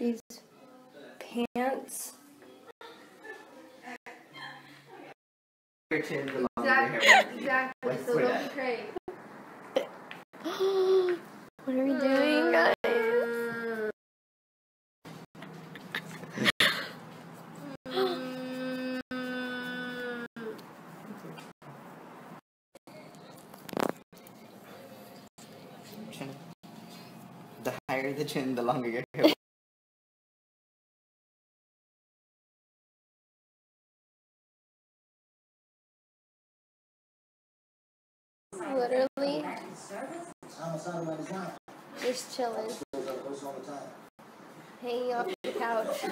these pants. Your chin, the longer your Exactly, hair. exactly. Let's So don't that. what are we doing, guys? The higher the chin, the longer your hair. Literally, just chilling, hanging off the couch.